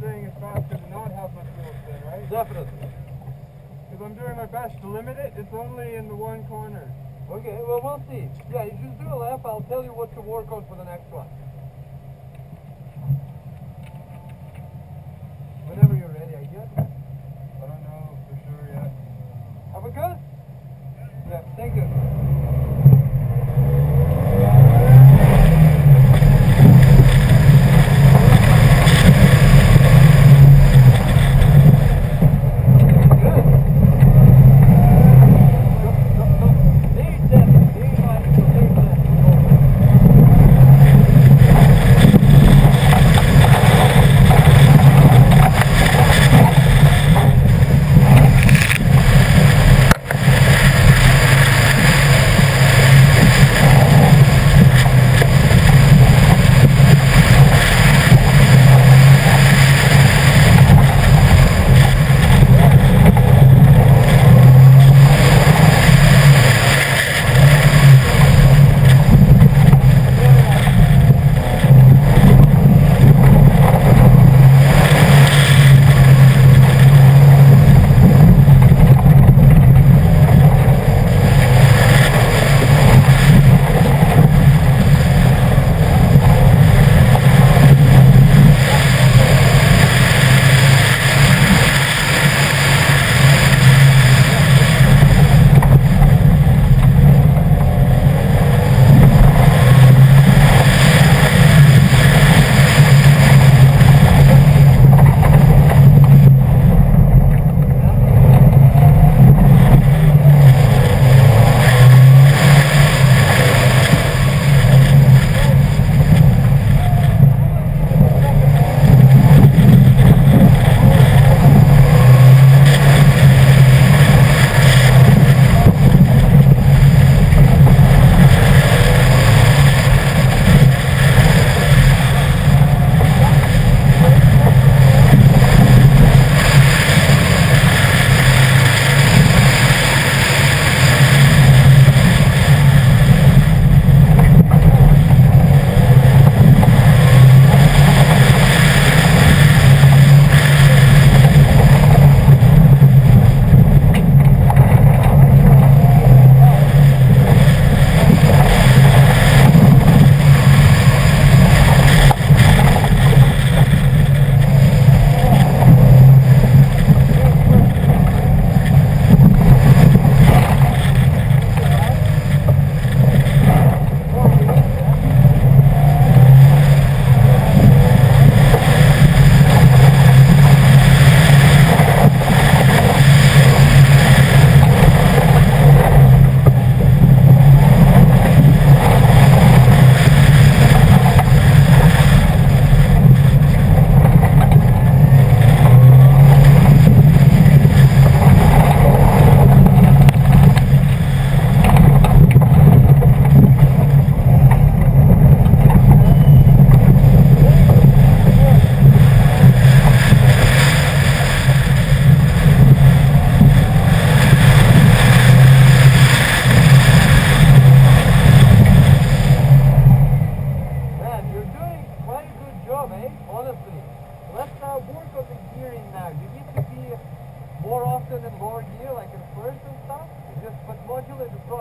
thing is faster to not have much real estate, right? Definitely. Because I'm doing my best to limit it. It's only in the one corner. Okay, well, we'll see. Yeah, If you just do a lap. I'll tell you what to work on for the next one.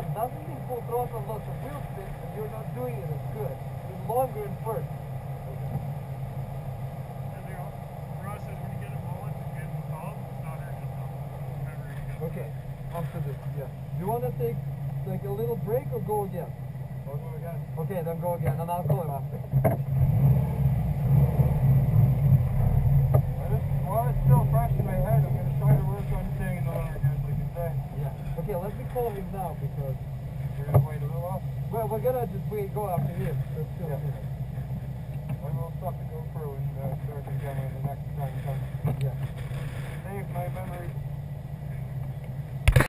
The throttle. Doesn't mean full throttle, lots of wheel spin, and you're not doing it as good. It's longer in first. And the process when you get a bullet and get installed, it's not urgent though. Whenever you get Okay, after this, yeah. Do you want to take like a little break or go again? I'll go again. Okay, then go again, and I'll call him after. Just, it's still fresh in my head, I'm gonna try to work on staying in the lower gears, like you say. Yeah. Okay, let call him now because We're gonna wait a little while. well, we're gonna just wait, go after him. Let's still Yeah.